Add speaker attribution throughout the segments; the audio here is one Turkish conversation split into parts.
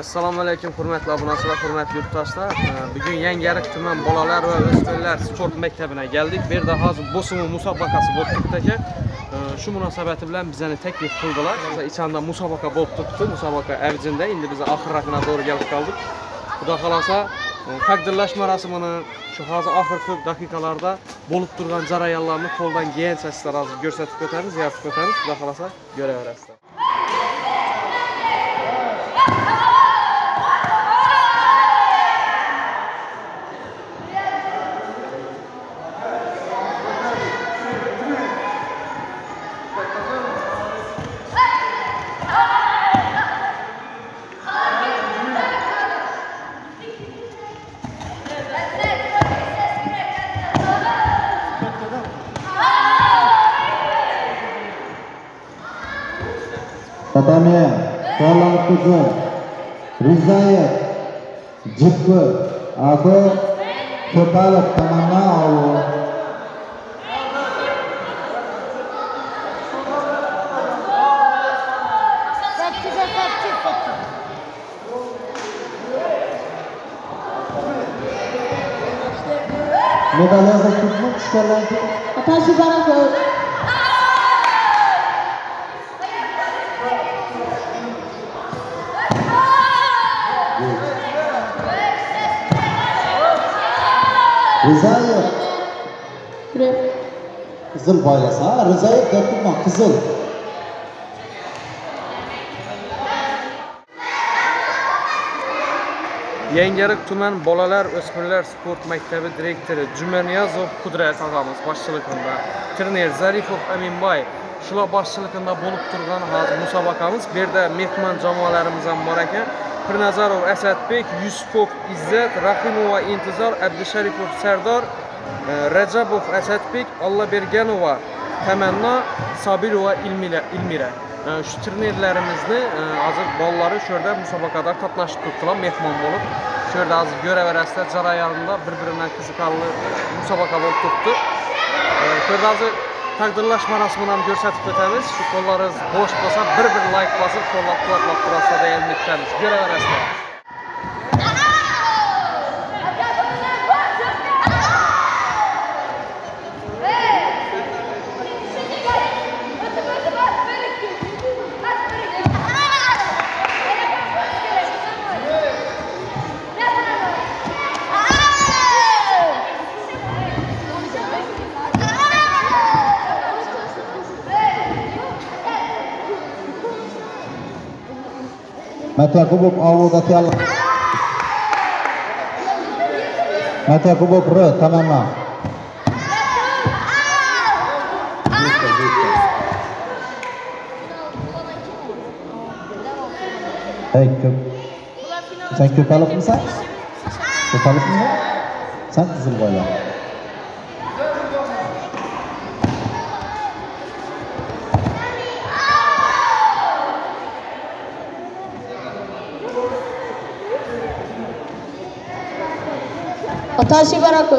Speaker 1: Assalamu alaykum hörmətli abunəçilər, hörmətli yurttaşlar. Bugün Yəngərik Tümən Balalar və Östərlər Sport Məktəbinə gəldik. Bir də hazır Bosumun müsabaqası Bottukdakı şu münasibəti bilən bizəni təklif qıldılar. Bizə içəndə müsabaqa Bottukdu, müsabaqa əvcində. İndi bizə axır rəqinə doğru gəlib qaldıq. Bu da xalasa e, təqdirləş mərasimini şu hazır axırkı daqiqalarda bolub durğan carayanlarını koldan geyən səslər hazır görsətib götəriniz, yazıb götəriniz. Bu da xalasa
Speaker 2: görə verəsiniz. Rahmatullah, Rizayev, Jipur ಹಾಗೂ ಕೃಪಾಲ ತಮ್ಮನ್ನ
Speaker 3: ಅವರು Medalha da
Speaker 2: Futebol, que está
Speaker 3: lá. Está
Speaker 2: a.
Speaker 3: Yürü.
Speaker 2: qizil boylasa, ha, Rizayev deb turma, qizil.
Speaker 1: Yangiariq tuman bolalar o'smirlar sport maktabi direktori Jumaniyazov Qudrat og'amiz boshchiligida trener Zarifov Aminboy shular boshchiligida bo'lib turgan hozir musobaqamiz bu yerda mehmon jamoalarimiz ham bor ekan Pirnazarov Əsədbek, Yusufov İzzət, Rahimova İntizar, Əbdüşərifov Sərdar, e, Rəcəbov Əsədbek, Allahbergenova Təmənna, Sabirova İlmirə. E, İlmirə. Şütürnerlərimizni e, azıq balları şördə müsabaqada qatnaşıb tutdular, mehman olub. Şördə azıq görəvərəsdə carayarında bir-birindən qızıqarlı müsabaqa olub tutdu. Şördə azıq Təqdirləşmə rəsmindən görsətib ötəmiz. Şu qollarınız boş basab, bir-bir like basıb, qollar qulaqla durasa dəyil müttəmiz. Görə verəsələr. Matia kubuk awu
Speaker 2: dati Allah. Matia kubuk re tamama. Lah. Thank you. Thank you kalau pun sah. Kalau pun sah, sah tu semua lah. Qizil boylar.
Speaker 3: Atashi baraka.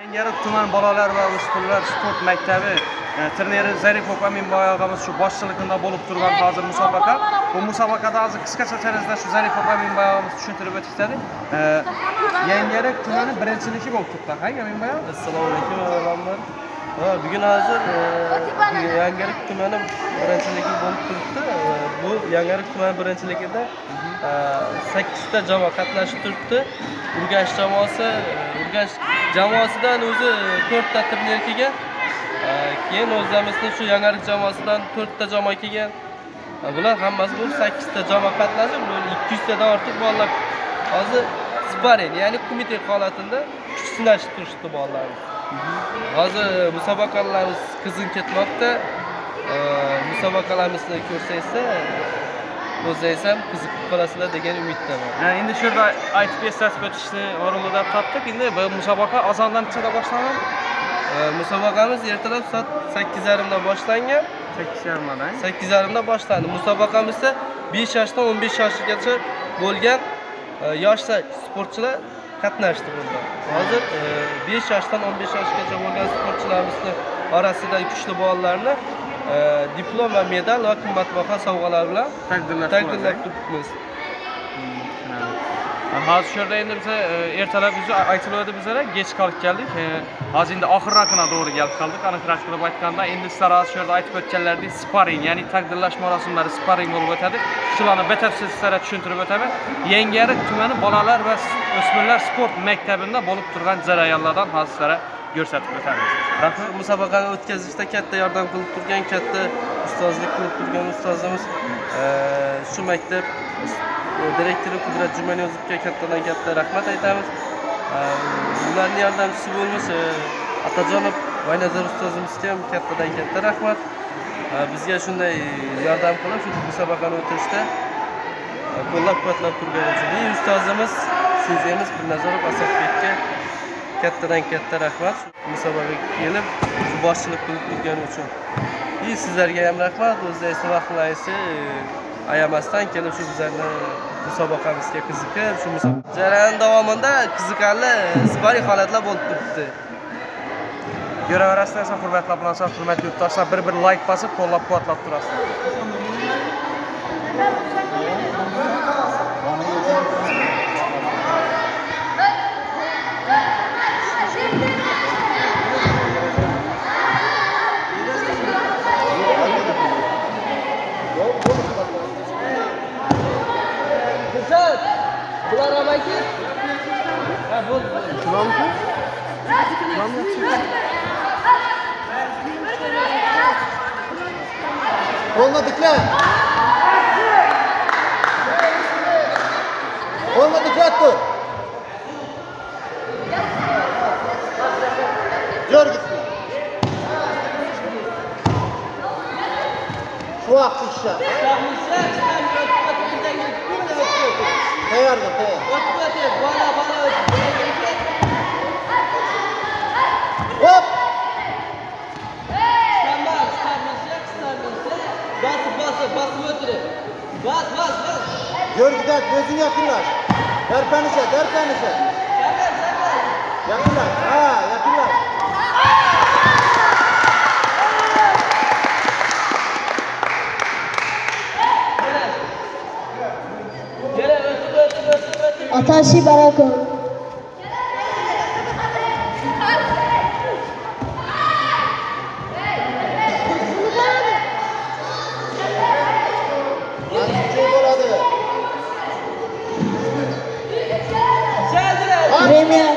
Speaker 1: Yangiariq tuman bolalar va o'smirlar sport maktabi e, treneri Zarifov Aminboy og'amiz shu boshchiligida bo'lib turgan hozir musobaqa. Bu musobaqada hozir qisqacha tarzda shu Zarifov Aminboy og'amiz tushuntirib o'tishadi. E, Yangiariq tumani birinchiligi bo'lib turibdi, ha Aminboy og'a?
Speaker 4: assalomu alaykum avvalambor Ha, bugun hozir yangiariq tumani birinchiligi bo'lib turibdi. E, bu yangiariq tumani birinchiligida e, sakkizta jamoa qatnashib turibdi. Urganch jamoasi e, urganch jamoasidan o'zi to'rtta turnir kelgan. Keyin o'zimizni shu yangiariq jamoasidan to'rtta jamoa kelgan. Bular hammasi bo'lib sakkizta jamoa qatnashib bu ikki yuztadan ortiq bolalar. Hozir sparing ya'ni kumite holatida kuch sinashib turishdi bolalarimiz hozir musobaqalarimiz qizg'in ketmoqda musobaqalarimizni ko'rsangizlar o'zingiz ham qiziqib qolasizlar degan umiddaman
Speaker 1: endi shu yerda aytib eslatib o'tishni o'rinlida topdik. Endi bu musobaqa azondan nechada boshlanadi?
Speaker 4: E, musobaqamiz ertalab soat sakkiz yarimdan boshlangan
Speaker 1: 8:30 dan.
Speaker 4: sakkiz yarimda boshlandi musobaqamizda besh yoshdan o'n besh yoshgacha bo'lgan e, yoshlar sportchilar qatnashdi bunda. Hozir e, 5 yoshdan 15 yoshgacha bo'lgan sportchilarimizni orasida kuchli bolalarni e, diplom va medal va qimmatbaho sovg'alar bilan taqdirlab turibmiz
Speaker 1: hozir shu yerda endi biza e, ertalab biza aytilyapti bizlar kech qolib keldik E, hozir endi oxir rakına to'g'ri kelib qoldik aniqroq qilib aytganda endi sizlar hozir shu yerda aytib o'tganlaridek sparring ya'ni taqdirlash marosimlari sparring bo'lib o'tadi shularni batafsil sizlarga tushuntirib o'taman yangiariq tumani bolalar va o'smirlar sport maktabida bo'lib turgan jarayonlardan hozir sizlarga ko'rsatib o'tamiz rahmat
Speaker 4: musobaqani o'tkazishda katta yordam qilib turgan katta ustozlik qilib turgan ustozimiz e, shu maktab e, direktori qudrat jumaniyozovga kattadan katta rahmat aytamiz ularni yordamchisi bo'lmasa otajonov vaynazar ustozimizga ham kattadan katta rahmat bizga shunday yordam qilib shu musobaqani o'tirishda qo'llab quvvatlab turgani uchun. И ustozimiz sezemiz birnazarov asadbekka kattadan katta rahmat musobaqaga kelib boshchilik qilib turgani uchun. И sizlarga ham rahmat. O'zingizni vaqtingizni ayamasdan kelib shu bizlarni musobaqamizga qiziqib shu musobaqa jarayon davomida qiziqarli sparring holatlar bo'lib turibdi
Speaker 1: ko'raverasizlar esa hurmatli obunachilar, hurmatli yurtdoshlar bir bir like bosib qo'llab quvvatlab turasizlar.
Speaker 2: O'zing yaqinlash. Darpanisha, darpanisha. Yaqinlash. Ha, yaqinlash.
Speaker 3: Atashi Barakov. Premier.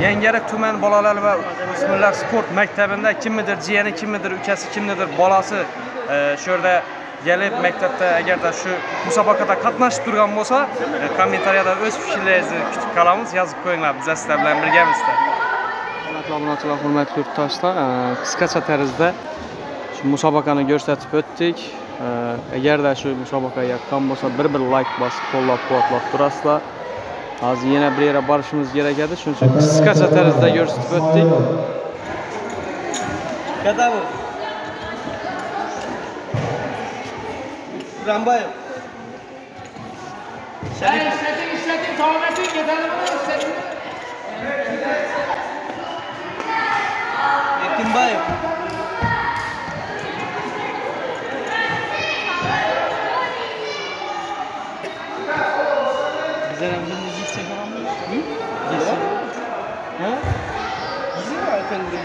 Speaker 1: Yangiariq tuman bolalar va o'smirlar sport maktabida kimnidir jiyani, kimnidir ukasi, kimnidir bolasi e, shu yerda kelib maktabda agarda shu musobaqada qatnashib turgan bo'lsa, e, kommentariyada o'z fikrlaringizni kutib qolamiz, yozib qo'yinglar. Biz sizlar bilan birgamizda. Hurmatli obunachilar, hurmatli yurtdoshlar, e, qisqacha tarzda musobaqani ko'rsatib o'tdik. Agarda shu musobaqaga yoqqan bo'lsa, bir-bir like bosib qo'llab-quvvatlab turasizlar. Hozir yana bir yere borishimiz kerak edi, shuning uchun qisqacha tarzda ko'rsatib o'tdik.
Speaker 4: Kadavr. Rambayev. Sharif. Erkinbayev.
Speaker 1: Güzel abla müzik çeken mi? Güzel.
Speaker 4: Ha? Güzel mi arkanda?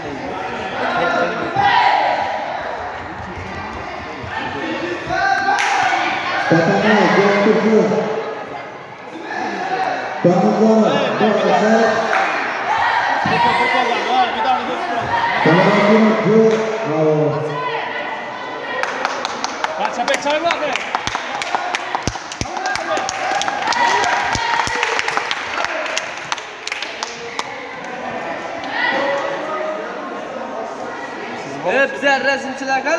Speaker 2: Hadi Tatana, gel kızı. Tanıza, doğrusu. Tanıza,
Speaker 1: doğrusu. Bravo.
Speaker 4: Kaç yapacak mı? الرسم
Speaker 1: تلاقى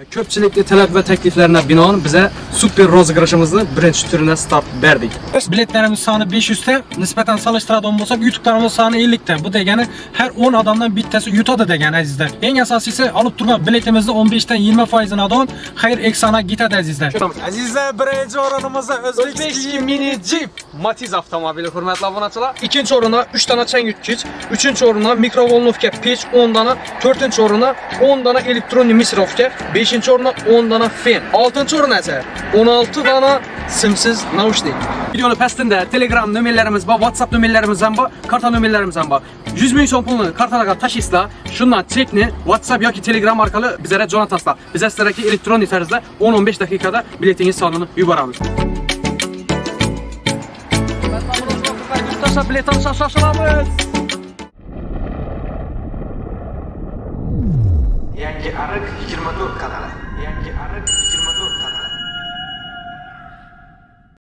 Speaker 1: E, Ko'pchilikni talab va takliflarına binoan bize super розыгрышimizni birinchi turine start berdik.
Speaker 5: Biletlerimiz soni 500 ta, nisbatan solishtiradigan bo'lsak, yutuqlarimiz soni 50 ta. Bu degani har 10 odamdan bittasi yutadi degani azizlar. Eng asosiysi olib turgan biletimizni 15 dan 20 foizini odam xayr eksana ketadi azizlar.
Speaker 1: Azizlar, birinchi o'rinimizda O'zbekiston Mini Jeep Matiz avtomobili hurmatli obunachilar. Ikkinchi o'rinda 3 dana changyutgich, 3-o'rinda mikrovolnovka pech 10 dana, 4-o'rinda 10 dana elektronniy misrovka, 5-chi o'rinda 10 dana fen. 6-o'rin esa 16 dana simsiz naushnik. Videoni pastida Telegram nomerlarimiz va WhatsApp nomerlarimiz ham bor, karta nomerlarimiz ham 100 ming so'm pulni kartalarga tashlaysizlar, shundan chekni WhatsApp ya yoki Telegram orqali bizlarga jo'natasizlar. Biz sizlarga elektron tarzda 10-15 daqiqada biletingiz sonini yuboramiz. Bilet alışa şaşıramız. Shoshilamiz. Yangi ariq 24 kanali. Yangi ariq 24